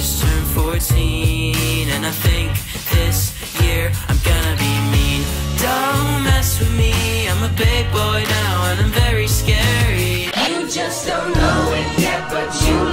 just turned 14 and I think this year I'm gonna be mean. Don't mess with me, I'm a big boy now and I'm very scary. You just don't know it yet, but you